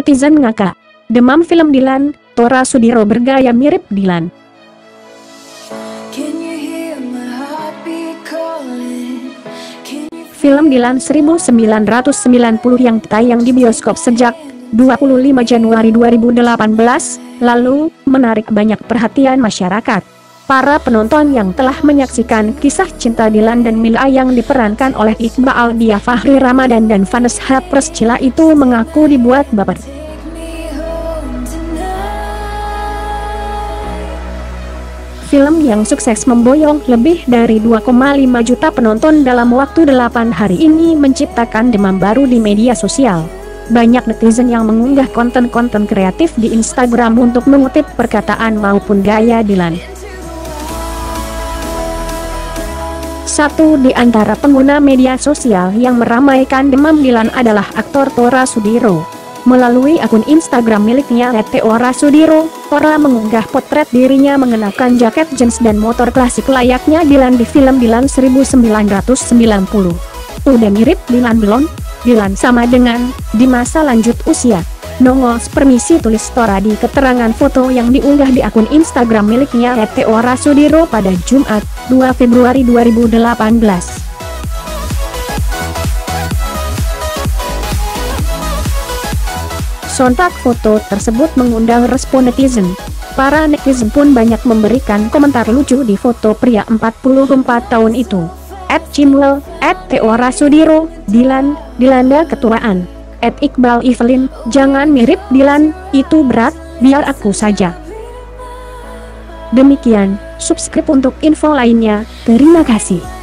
Netizen ngakak. Demam film Dilan, Tora Sudiro bergaya mirip Dilan. Film Dilan 1990 yang tayang di bioskop sejak 25 Januari 2018 lalu menarik banyak perhatian masyarakat. Para penonton yang telah menyaksikan kisah cinta Dilan dan Mila yang diperankan oleh Iqbal Dia Fahri Ramadan dan Vanessa Priscilla itu mengaku dibuat baper. Film yang sukses memboyong lebih dari 2,5 juta penonton dalam waktu 8 hari ini menciptakan demam baru di media sosial. Banyak netizen yang mengunggah konten-konten kreatif di Instagram untuk mengutip perkataan maupun gaya Dilan. Satu di antara pengguna media sosial yang meramaikan demam Dilan adalah aktor Tora Sudiro. Melalui akun Instagram miliknya @tora Sudiro, Tora mengunggah potret dirinya mengenakan jaket jeans dan motor klasik layaknya Dilan di film Dilan 1990. Udah mirip Dilan belum? Dilan sama dengan di masa lanjut usia. Nongol permisi tulis Tora di keterangan foto yang diunggah di akun Instagram miliknya @tora Sudiro pada Jumat 2 Februari 2018. Sontak foto tersebut mengundang respon netizen. Para netizen pun banyak memberikan komentar lucu di foto pria 44 tahun itu. At Cimwell, at Sudiro, Dilan, dilanda ketuaan. At Iqbal Evelyn, jangan mirip Dilan, itu berat, biar aku saja. Demikian, subscribe untuk info lainnya, terima kasih.